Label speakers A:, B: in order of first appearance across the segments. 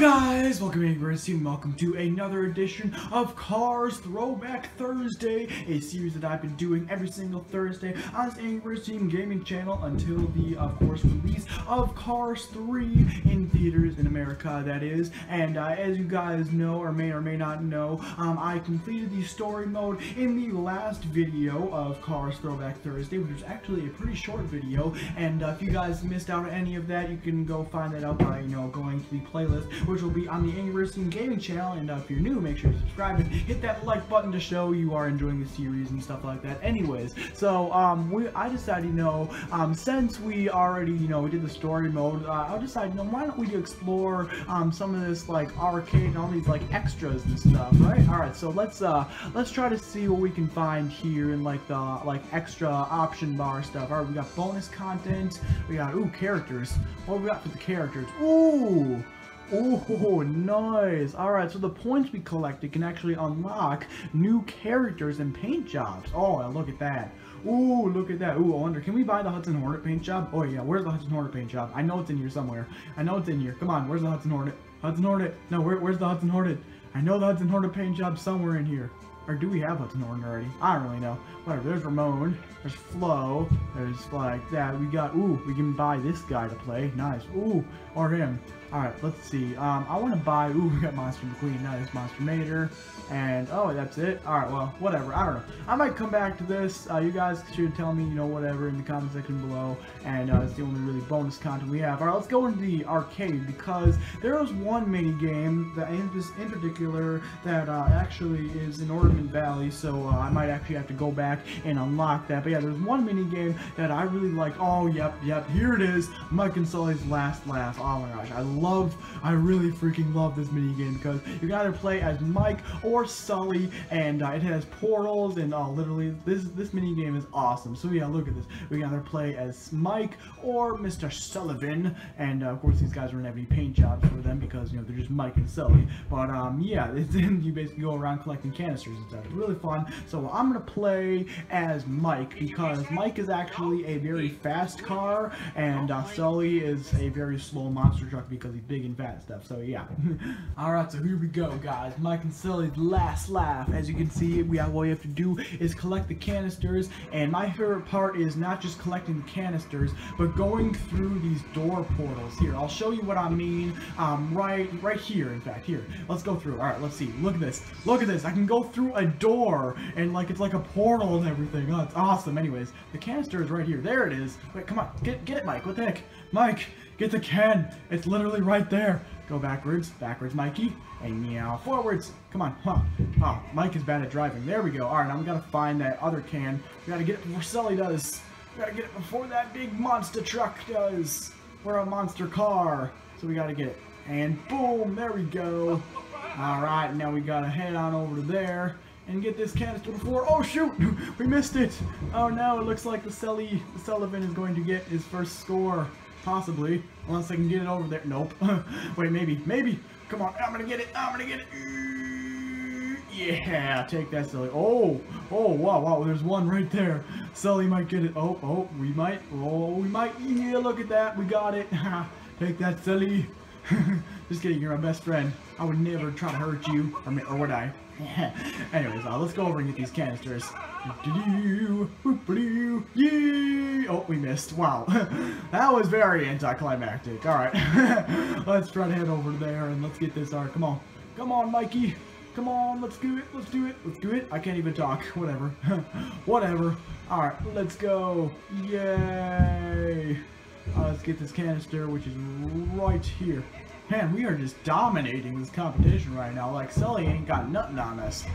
A: guys, welcome to and welcome to another edition of Cars Throwback Thursday, a series that I've been doing every single Thursday on this Angry Team Gaming channel until the, of course, release of Cars 3 in theaters in America, that is. And uh, as you guys know, or may or may not know, um, I completed the story mode in the last video of Cars Throwback Thursday, which was actually a pretty short video. And uh, if you guys missed out on any of that, you can go find that out by, you know, going to the playlist which will be on the Angry Birds Team Gaming channel. And uh, if you're new, make sure to subscribe and hit that like button to show you are enjoying the series and stuff like that. Anyways, so um, we I decided, you know, um, since we already, you know, we did the story mode, uh, I decided, you know, why don't we explore um, some of this like arcade and all these like extras and stuff, right? All right, so let's uh, let's try to see what we can find here in like the like extra option bar stuff. All right, we got bonus content. We got ooh characters. What we got for the characters? Ooh. Oh, nice. Alright, so the points we collected can actually unlock new characters and paint jobs. Oh, look at that. Ooh, look at that. Ooh, I wonder, can we buy the Hudson Hornet paint job? Oh, yeah, where's the Hudson Hornet paint job? I know it's in here somewhere. I know it's in here. Come on, where's the Hudson Hornet? Hudson Hornet. No, where, where's the Hudson Hornet? I know the Hudson Hornet paint job somewhere in here. Or do we have Hudson Hornet already? I don't really know. Whatever, there's Ramon. There's Flo. There's like that. We got, ooh, we can buy this guy to play. Nice. Ooh, or him. Alright, let's see. Um, I want to buy, ooh, we got Monster McQueen, nice, Monster Mater, and, oh, that's it? Alright, well, whatever, I don't know. I might come back to this, uh, you guys should tell me, you know, whatever in the comment section below, and, uh, it's the only really bonus content we have. Alright, let's go into the arcade, because there was one mini game, that in, in particular, that, uh, actually is in Ornament Valley, so, uh, I might actually have to go back and unlock that, but yeah, there's one mini game that I really like, oh, yep, yep, here it is, Mike and Sulley's Last Laugh, oh my gosh, I love, I really freaking love this mini game because you can either play as Mike or Sulley, and uh, it has portals, and uh, literally, this this mini game is awesome. So yeah, look at this. We can either play as Mike or Mr. Sullivan, and uh, of course these guys don't have any paint jobs for them because, you know, they're just Mike and Sulley. But um, yeah, then you basically go around collecting canisters and stuff. It's really fun. So I'm going to play as Mike because Mike is actually a very fast car, and uh, Sulley is a very slow monster truck because he's big and fat stuff. So yeah. Alright, so here we go, guys. Mike and Sulley's last laugh. As you can see, we have, what you have to do is collect the canisters. And my favorite part is not just collecting the canisters, but going through these door portals. Here, I'll show you what I mean. Um, right, right here. In fact, here. Let's go through. Alright, let's see. Look at this. Look at this. I can go through a door, and like it's like a portal and everything. Oh, it's awesome. Anyways, the canister is right here. There it is. Wait, come on. Get, get it, Mike. What the heck? Mike, get the can. It's literally right there. Go backwards. Backwards, Mikey. And meow. Forwards. Come on. Huh. Oh, Mike is bad at driving. There we go. Alright, now we gotta find that other can. We gotta get it before Sulley does. We gotta get it before that big monster truck does. We're a monster car. So we gotta get it. And boom, there we go. Alright, now we gotta head on over to there and get this canister before. Oh shoot, we missed it. Oh no, it looks like the Sulley the Sullivan is going to get his first score. Possibly. Unless I can get it over there. Nope. Wait, maybe. Maybe. Come on. I'm gonna get it. I'm gonna get it. Yeah, take that, Sulley. Oh, oh, wow, wow, there's one right there. Sulley might get it. Oh, oh, we might. Oh, we might. Yeah, look at that. We got it. take that, Sulley. Just kidding, you're my best friend. I would never try to hurt you, or, or would I? Anyways, uh, let's go over and get these canisters. Oh, we missed. Wow. that was very anticlimactic. Alright. let's try to head over there and let's get this art. Come on. Come on, Mikey. Come on, let's do it. Let's do it. Let's do it. I can't even talk. Whatever. Whatever. Alright, let's go. Yay. Uh, let's get this canister, which is right here. Man, we are just dominating this competition right now. Like, Sulley ain't got nothing on us.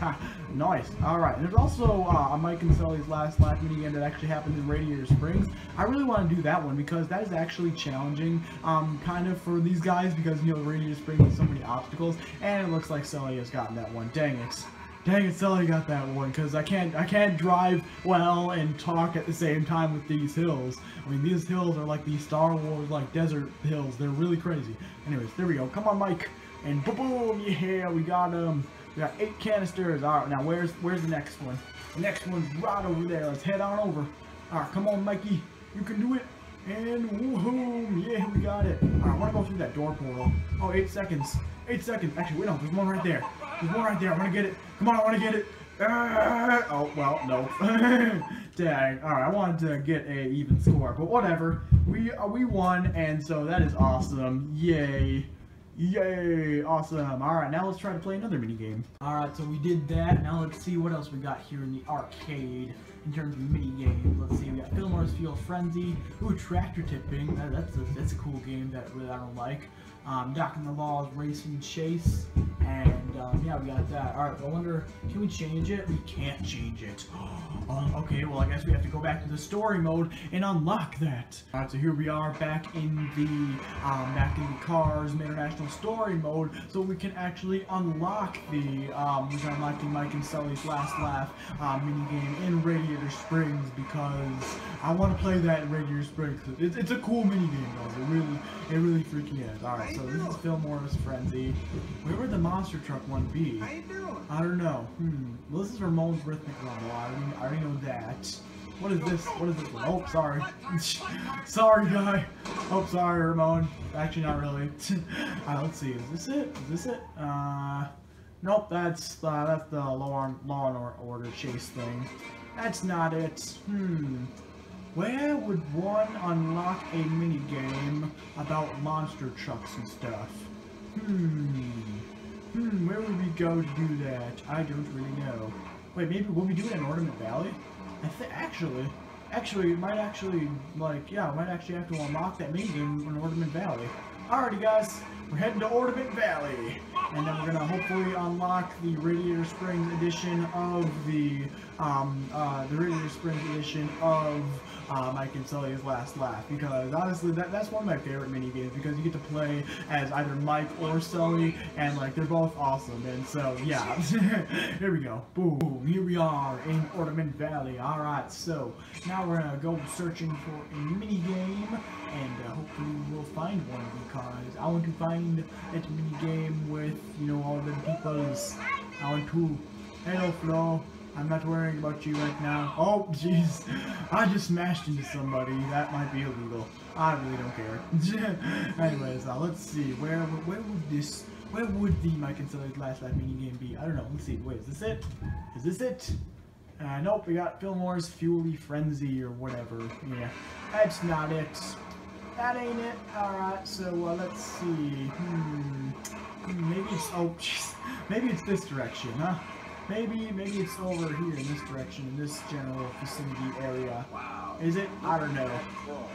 A: Nice. Alright, there's also uh, Mike and Sulley's last lap minigame that actually happens in Radiator Springs. I really want to do that one because that is actually challenging, um, kind of for these guys because, you know, Radiator Springs has so many obstacles, and it looks like Sulley has gotten that one. Dang it. Dang it, Sulley got that one, because I can't I can't drive well and talk at the same time with these hills. I mean, these hills are like these Star Wars, like, desert hills. They're really crazy. Anyways, there we go. Come on, Mike. And boom, yeah, we got, um, we got eight canisters. All right, now where's, where's the next one? The next one's right over there. Let's head on over. All right, come on, Mikey. You can do it. And woohoo! Yeah, we got it. Alright, I want to go through that door portal. Oh, eight seconds. Eight seconds. Actually, wait, no, there's one right there. There's one right there. I want to get it. Come on, I want to get it. Uh, oh, well, no. Dang. Alright, I wanted to get a even score, but whatever. We, uh, we won, and so that is awesome. Yay. Yay! Awesome. Alright, now let's try to play another mini game. Alright, so we did that. Now let's see what else we got here in the arcade in terms of mini games. Let's see, we got Fillmore's Fuel Frenzy. Ooh, Tractor Tipping. That, that's, a, that's a cool game that really I don't like. Um, Docking the Laws, Racing Chase. And um, yeah, we got that. Alright, I wonder, can we change it? We can't change it. Um, okay, well I guess we have to go back to the story mode and unlock that. Alright, so here we are back in the um, back in the Cars Mater National Story mode, so we can actually unlock the um, we can unlock the Mike and Sulley's Last Laugh um, mini game in Radiator Springs because I want to play that in Radiator Springs. It's, it's a cool mini game, guys. It really it really freaking is. Alright, so this is Fillmore's Frenzy. Where would the monster truck one be?
B: How you doing?
A: I don't know. Hmm. Well, this is Ramon's rhythmic rumble. I already, I already know that. What is this? What is this one? Oh, sorry. sorry, guy. Oh, sorry, Ramon. Actually, not really. Alright, let's see. Is this it? Is this it? Uh, nope. That's uh, that's the Law and, Law and Order chase thing. That's not it. Hmm. Where would one unlock a mini game about monster trucks and stuff? Hmm. Hmm, where would we go to do that? I don't really know. Wait, maybe we'll we do it in Ornament Valley? I think actually, actually, it might actually like yeah, we might actually have to unlock that mini game in Ornament Valley. Alrighty, guys, we're heading to Ornament Valley, and then we're gonna hopefully unlock the Radiator Springs edition of the um uh the Radiator Springs edition of Mike and Sulley's Last Laugh because honestly that, that's one of my favorite mini games because you get to play as either Mike or Sulley and like they're both awesome and so yeah. Here we go. Boom. Here we are in Ornament Valley. Alright so now we're gonna go searching for a mini game and uh, hopefully we'll find one because I want to find that mini game with you know all the peoples. I want to. Hello Flo I'm not worrying about you right now. Oh, jeez. I just smashed into somebody. That might be illegal. I really don't care. Anyways, uh, let's see. Where where would this... Where would the and Sulley's Last Life mini game be? I don't know. Let's see. Wait, is this it? Is this it? Uh, nope, we got Fillmore's Fuely Frenzy or whatever. Yeah, that's not it. That ain't it. Alright, so uh, let's see. Hmm. Maybe it's... Oh, jeez. Maybe it's this direction, huh? Maybe, maybe it's over here in this direction, in this general vicinity area.
B: Wow.
A: Is it? I don't know.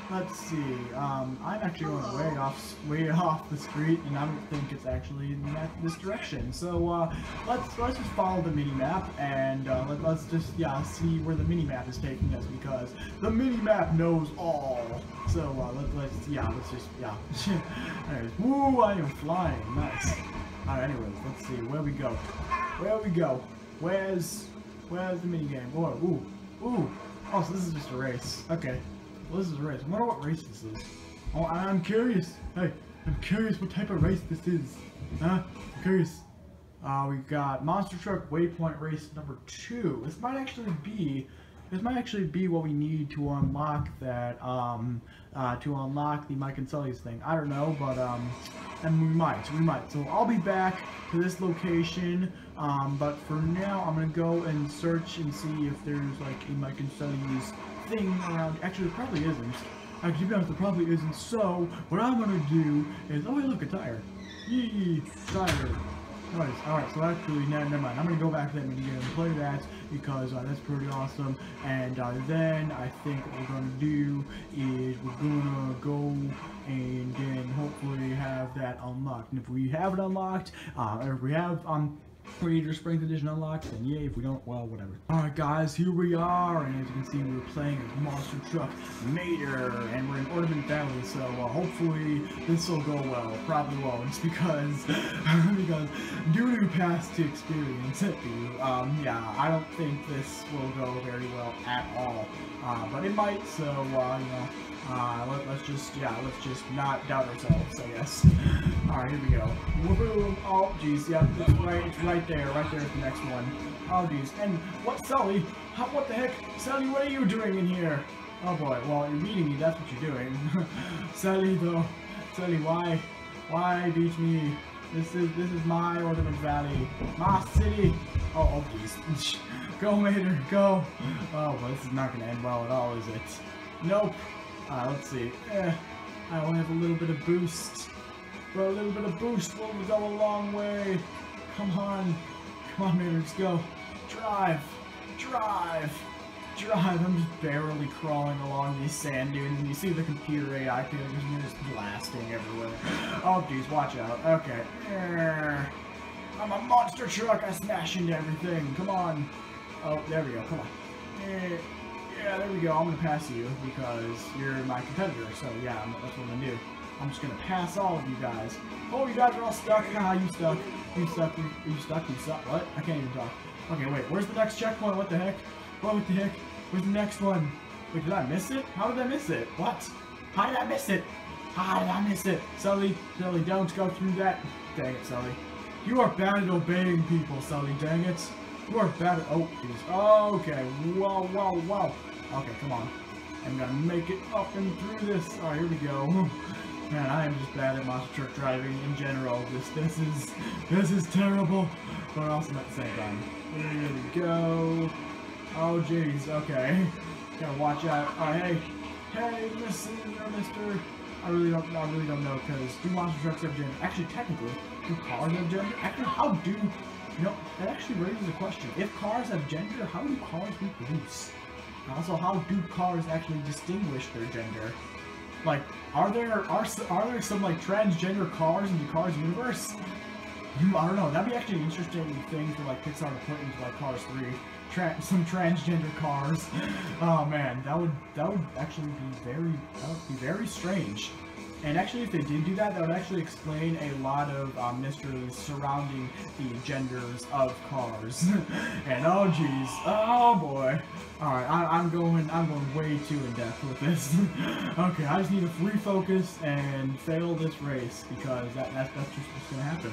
A: Let's see. Um, I'm actually going way off, way off the street, and I don't think it's actually in that, this direction. So uh, let's let's just follow the mini map, and uh, let, us just yeah see where the mini map is taking us because the mini map knows all. So uh, let, let's yeah let's just yeah. anyways, woo! I am flying. Nice. Alright, anyways, let's see where we go. Where we go. Where's where's the minigame? Oh, ooh, ooh. Oh, so this is just a race. Okay. Well, this is a race. I wonder what race this is. Oh, I'm curious. Hey, I'm curious what type of race this is. Huh? I'm curious. Uh, we got Monster Truck Waypoint Race number two. This might actually be this might actually be what we need to unlock that, um, uh, to unlock the Mike and Sulley's thing. I don't know, but, um, and we might, we might. So I'll be back to this location, um, but for now, I'm gonna go and search and see if there's, like, a Mike and Sulley's thing around. Actually, there probably isn't. Actually, to be honest, there probably isn't. So, what I'm gonna do is, oh, hey, look, a tire. Yee, tire. Alright, so actually, no, never mind. I'm going to go back to that mini game and play that because uh, that's pretty awesome. And uh, then I think what we're going to do is we're going to go and then hopefully have that unlocked. And if we have it unlocked, uh, if we have um, Radiator Springs Edition unlocked, then yay. If we don't, well, whatever. Alright guys, here we are, and as you can see, we're playing as Monster Truck Mater, and we're in Ornament Valley, so uh, hopefully this will go well. Probably won't, because, because due to past experience, um, yeah, I don't think this will go very well at all. Uh, but it might, so, uh, you know, uh, let, us just, yeah, let's just not doubt ourselves, I guess. Alright, here we go. Oh, jeez, yeah, it's right, it's right there, right there's the next one. Oh, jeez. And, what, Sulley? How, what the heck? Sulley, what are you doing in here? Oh boy, well, you're beating me, that's what you're doing. Sulley, though. Sulley, why? Why beat me? This is this is my Ornament Valley, my city. Oh, oh, please, go, Mater, go. Oh, well, this is not gonna end well at all, is it? Nope. Alright, let's see. Eh, I only have a little bit of boost, but a little bit of boost will go a long way. Come on, come on, let's go. Drive, drive drive, I'm just barely crawling along these sand dunes, and you see the computer AI pictures just blasting everywhere. Oh, geez, watch out. Okay. Eh, I'm a monster truck. I smash into everything. Come on. Oh, there we go. Come on. Eh, Yeah, there we go. I'm gonna pass you because you're my competitor. So yeah, that's what I'm gonna do. I'm just gonna pass all of you guys. Oh, you guys are all stuck. Ah, you stuck. You stuck. You, you stuck. You stuck. What? I can't even talk. Okay, wait. Where's the next checkpoint? What the heck? What the heck? Where's the next one? Wait, did I miss it? How did I miss it? What? How did I miss it? How did I miss it? Sulley, Sulley, don't go through that. Dang it, Sulley. You are bad at obeying people, Sulley, dang it. You are bad at- oh, jeez. Okay, whoa, whoa, whoa. Okay, come on. I'm gonna make it up and through this. Alright, here we go. Man, I am just bad at monster truck driving in general. This, this is, this is terrible, but awesome at the same time. Here we go. Oh, jeez, okay. Gotta watch out. Oh, hey. Hey, Mr. Uh, mister. I really don't, I really don't know, because do monster trucks have gender? Actually, technically, do cars have gender? Actually, how do, you know, that actually raises a question. If cars have gender, how do cars reproduce? Also, how do cars actually distinguish their gender? Like, are there, are, are there some, like, transgender cars in the Cars universe? I don't know, that'd be actually an interesting thing for, like, Pixar to put into, like, Cars 3 tra some transgender cars. Oh man, that would that would actually be very that would be very strange. And actually, if they did do that, that would actually explain a lot of um, mysteries surrounding the genders of cars. and oh jeez, oh boy. All right, I, am going, I'm going way too in depth with this. okay, I just need to refocus and fail this race because that, that's that's just what's gonna happen.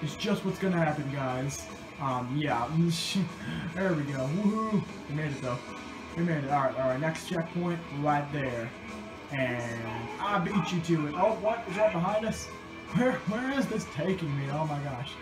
A: It's just what's gonna happen, guys. Um, yeah. there we go. Woohoo! We made it though. We made it. Alright, alright. Next checkpoint right there. And I beat you to it. Oh, what? Is that behind us? Where, where is this taking me? Oh my gosh.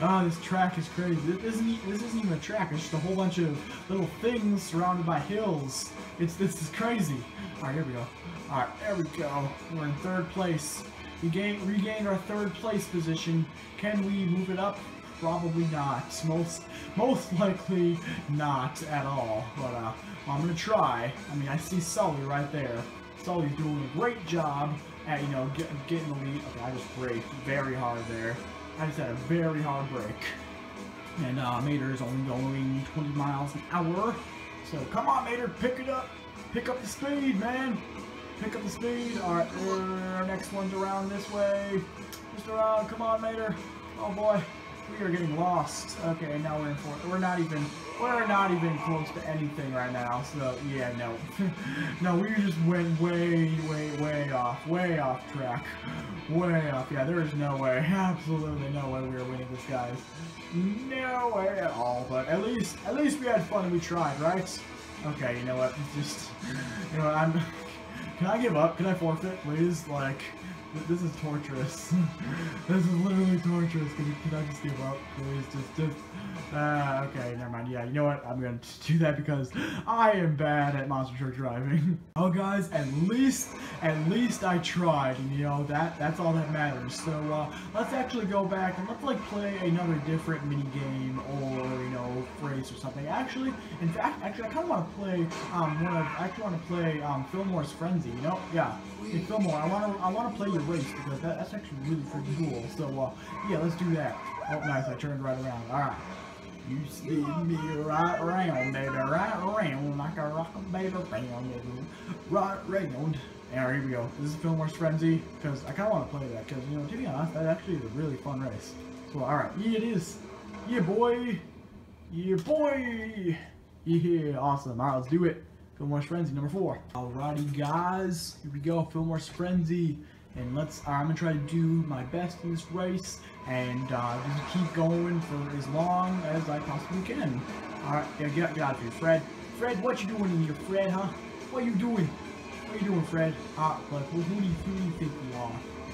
A: Oh, this track is crazy. This isn't, this isn't even a track. It's just a whole bunch of little things surrounded by hills. It's This is crazy. Alright, here we go. Alright, there we go. We're in third place. We gain, regained our third place position. Can we move it up? Probably not. Most most likely not at all. But uh, I'm gonna try. I mean, I see Sulley right there. Sulley's doing a great job at you know get, getting the lead. Okay, I just braked very hard there. I just had a very hard brake. And uh, Mater is only going 20 miles an hour. So come on, Mater, pick it up. Pick up the speed, man. Pick up the speed. All right, our next one's around this way. Just around. Come on, Mater. Oh boy. We are getting lost. Okay, now we're in for We're not even, we're not even close to anything right now. So yeah, no, no, we just went way, way, way off, way off track, way off. Yeah, there is no way, absolutely no way we are winning this, guys. No way at all. But at least, at least we had fun and we tried, right? Okay, you know what? Just, you know, I'm. Can I give up? Can I forfeit, please? Like. This is torturous. this is literally torturous. Can, can I just give up, please? Just, just. Uh, okay, never mind. Yeah, you know what? I'm gonna do that because I am bad at monster truck driving. oh, guys, at least, at least I tried, and you know that that's all that matters. So uh, let's actually go back and let's like play another different mini game or you know race or something. Actually, in fact, actually, I kind of want to play um one of I actually want to play um Fillmore's Frenzy. You know, yeah, in Fillmore. I want to I want to play your race because that, that's actually really pretty cool. So uh, yeah, let's do that. Oh, nice! I turned right around. All right. You spin me right around, baby, right around, like a rock baby round, baby, right around. And here we go. This is Fillmore's Frenzy, because I kind of want to play that, because, you know, to be honest, that actually is a really fun race. So, alright, yeah, it is. Yeah, boy. Yeah, boy. Yeah, awesome. Alright, let's do it. Fillmore's Frenzy, number four. Alrighty, guys. Here we go. Fillmore's Frenzy. And let's, I'm going to try to do my best in this race and uh, just keep going for as long as I possibly can. Alright, yeah, get, get out of here, Fred. Fred, what you doing in here, Fred, huh? What you doing? What you doing, Fred? Ah, like, who, who, do you, who do you think you are?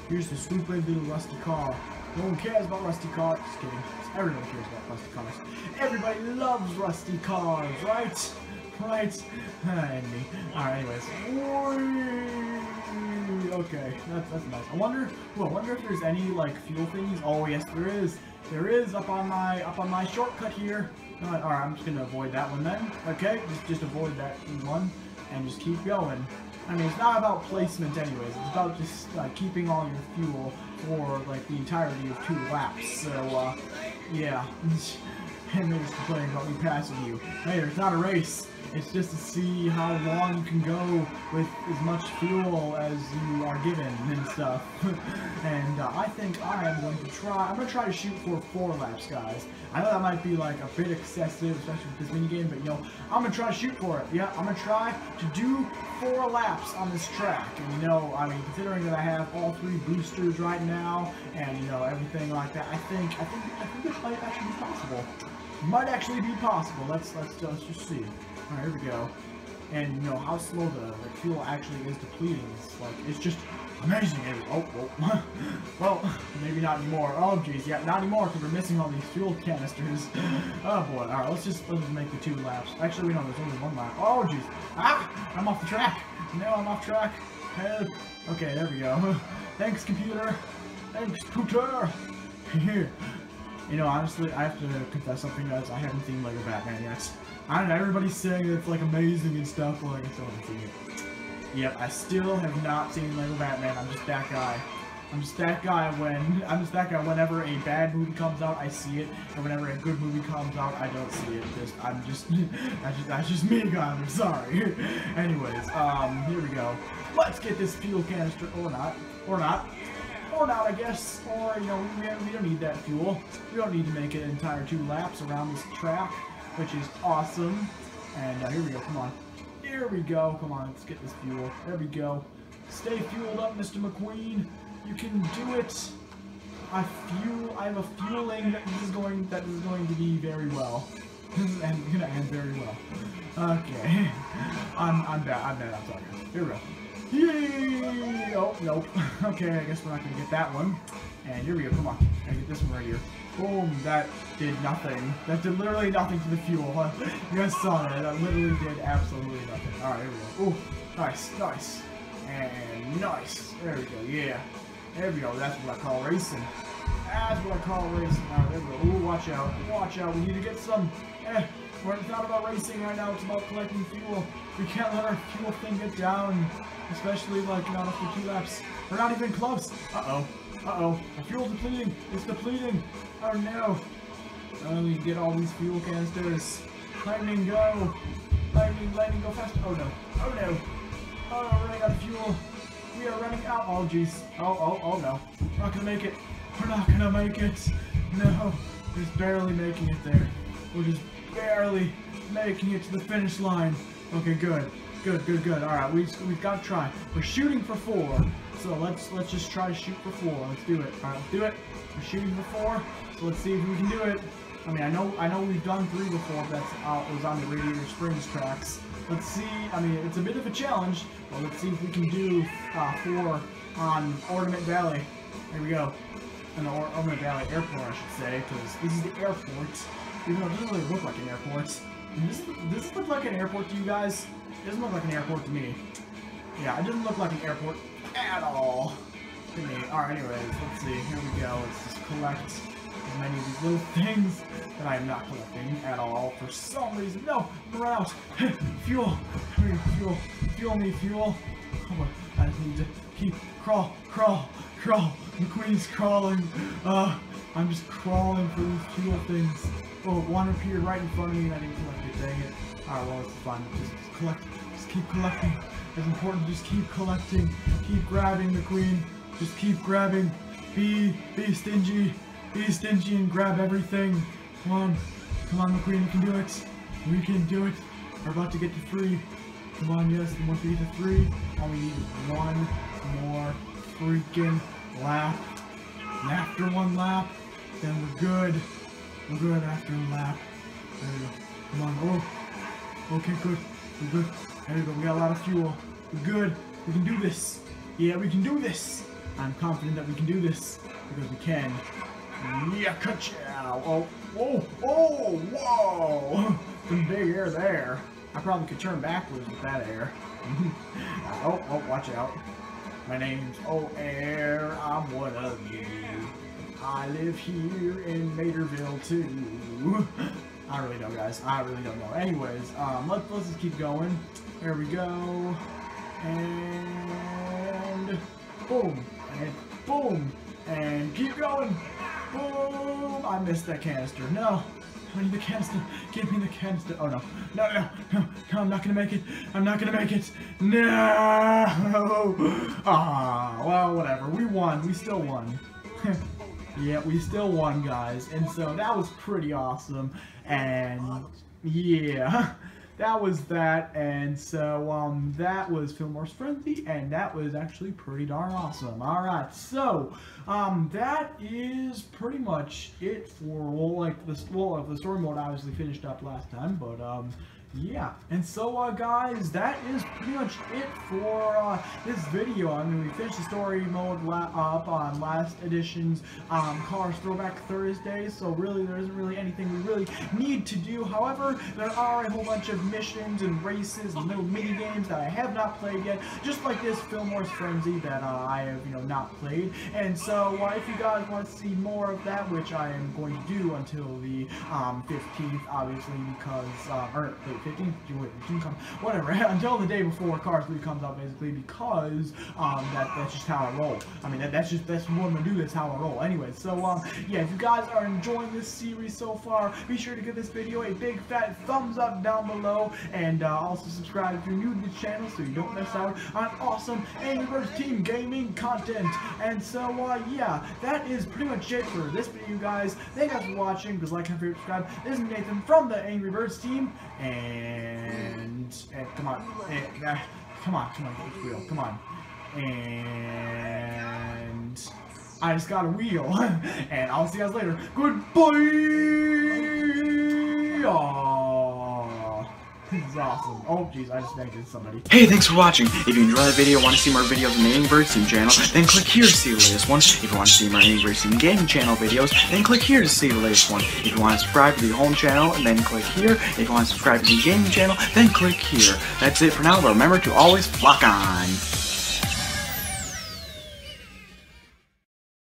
A: Here's the stupid little rusty car. No one cares about rusty cars. Just kidding. Everyone cares about rusty cars. Everybody loves rusty cars, right? Right? And me. Alright, anyways. Okay, that's, that's nice. I wonder, well, I wonder if there's any, like, fuel things. Oh, yes, there is. There is up on my, up on my shortcut here. Alright, I'm just gonna avoid that one then. Okay, just, just avoid that one and just keep going. I mean, it's not about placement anyways. It's about just uh, keeping all your fuel for like the entirety of two laps. So, uh, yeah. and they're just complaining about me passing you. Hey, it's not a race. It's just to see how long you can go with as much fuel as you are given and stuff. and uh, I think I am going to try, I'm going to try to shoot for four laps, guys. I know that might be like a bit excessive, especially with this minigame, but you know, I'm going to try to shoot for it. Yeah, I'm going to try to do four laps on this track. And you know, I mean, considering that I have all three boosters right now, and you know, everything like that, I think, I think, I think it might actually be possible. Might actually be possible. Let's, let's, let's just see. Alright, here we go. And you know how slow the fuel actually is depleting. It's like it's just amazing. Oh, oh. well, maybe not anymore. Oh, geez, yeah, not anymore because we're missing all these fuel canisters. oh boy. All right, let's just let's just make the two laps. Actually, we know there's only one lap. Oh, geez. Ah, I'm off the track. No, I'm off track. Help. Okay, there we go. Thanks, computer. Thanks, computer. You know, honestly, I have to confess something, guys. I haven't seen Lego Batman yet. I don't know, everybody's saying it's like amazing and stuff, like I still haven't seen it. Yep, I still have not seen Lego Batman, I'm just that guy. I'm just that guy when, I'm just that guy whenever a bad movie comes out, I see it, and whenever a good movie comes out, I don't see it. Just, I'm just, that's just, that's just me, guys, I'm sorry. Anyways, um, here we go. Let's get this fuel canister, or not, or not, or not, I guess, or, you know, we, we don't need that fuel. We don't need to make an entire two laps around this track which is awesome. And uh, here we go, come on. Here we go, come on, let's get this fuel. There we go. Stay fueled up, Mr. McQueen. You can do it. I fuel. I have a fueling that this is going. that this is going to be very well. This is gonna end very well. Okay. I'm. I'm bad. I'm bad. I'm sorry. Here we go. Yay! Oh nope. okay, I guess we're not gonna get that one. And here we go. Come on. I get this one right here. Boom, that did nothing. That did literally nothing to the fuel. you guys saw that. That literally did absolutely nothing. Alright, here we go. Ooh, nice, nice. And nice. There we go, yeah. There we go. That's what I call racing. That's what I call racing. Alright, there we go. Ooh, watch out. Watch out. We need to get some. Eh, it's not about racing right now. It's about collecting fuel. We can't let our fuel thing get down. Especially, like, not after two laps. We're not even close. Uh-oh. Uh-oh. Fuel depleting. It's depleting. Oh no! Oh, we get all these fuel canisters. Lightning, go! Lightning, lightning, go fast! Oh no! Oh no! Oh, we're running out of fuel! We are running out! Oh jeez! Oh, oh, oh no! We're not gonna make it! We're not gonna make it! No! We're just barely making it there. We're just barely making it to the finish line. Okay, good. Good, good, good. Alright, we, we've got to try. We're shooting for four. So let's let's just try to shoot for four. Let's do it. Alright, let's do it. We're shooting for four. So let's see if we can do it. I mean, I know I know we've done three before. That's uh, it was on the Radiator Springs tracks. Let's see. I mean, it's a bit of a challenge, but let's see if we can do uh, four on Ornament Valley. Here we go. On the or Ornament Valley Airport, I should say, because this is the airport. Even though it doesn't really look like an airport. Does this, look like an airport to you guys? It doesn't look like an airport to me. Yeah, it doesn't look like an airport at all to me. Alright, anyways, let's see. Here we go. Let's just collect as many of these little things that I am not collecting at all for some reason. No, run out. fuel. Fuel. Fuel me, fuel. Come on. I need to keep crawl, crawl, crawl. The queen's crawling. Uh, I'm just crawling for these fuel things. Oh, one appeared right in front of me and I didn't collect it. Dang it. Alright, well, it's fine. Just collect. Just keep collecting. It's important to just keep collecting. Keep grabbing the queen. Just keep grabbing. Be, be stingy. Be stingy and grab everything. Come on. Come on, McQueen, you can do it. We can do it. We're about to get to three. Come on, yes, we get to three, all we need is one more freaking lap. And after one lap, then we're good. We're good after a lap. There we go. Come on. Oh. Okay, good. We're good. There we go. We got a lot of fuel. We're good. We can do this. Yeah, we can do this. I'm confident that we can do this. because we can. Yeah, cut you out. Oh, whoa, oh, whoa! Some big air there. I probably could turn backwards with that air. oh, oh, watch out. My name's O Air, I'm one of you. I live here in Materville too. I really don't, guys. I really don't know. Anyways, um, let's, let's just keep going. There we go. And boom. And boom. And keep going. Boom. I missed that canister. No. I need the canister. Give me the canister. Oh no. No, no, no. no I'm not gonna make it. I'm not gonna make it. No. Ah, well, whatever. We won. We still won. yeah, we still won, guys. And so that was pretty awesome. And yeah. that was that, and so um, that was Fillmore's Frenzy, and that was actually pretty darn awesome. All right, so um, that is pretty much it for like the well, the story mode obviously finished up last time, but um, yeah, and so uh, guys, that is pretty much it for uh, this video. I mean, we finished the story mode up on last edition's um, Cars Throwback Thursday, so really there isn't really anything we really need to do. However, there are a whole bunch of missions and races and little mini games that I have not played yet, just like this Fillmore's Frenzy that uh, I have, you know, not played. And so uh, if you guys want to see more of that, which I am going to do until the um, 15th, obviously, because, uh, or wait, 15th, wait, come, whatever, until the day before Cars 3 comes out, basically, because um, that, that's just how I roll. I mean, that, that's just, that's what I'm gonna do, that's how I roll. Anyway, so, um, yeah, if you guys are enjoying this series so far, be sure to give this video a big fat thumbs up down below, and uh, also subscribe if you're new to the channel so you don't miss out on awesome Angry Birds Team Gaming content. And so, uh, yeah, that is pretty much it for this video, guys. Thank you guys for watching. Please like, favorite, subscribe. This is Nathan from the Angry Birds team, and, and come on, and, uh, come on, come on, it's real, come on, and I just got a wheel, and I'll see you guys later. Goodbye. This is awesome. Oh, jeez, I just banked somebody.
B: Hey, thanks for watching. If you enjoyed the video want to see more videos on the Angry Birds Team channel, then click here to see the latest one. If you want to see more Angry Birds Team Gaming channel videos, then click here to see the latest one. If you want to subscribe to the home channel, then click here. If you want to subscribe to the gaming channel, then click here. That's it for now, but remember to always flock on.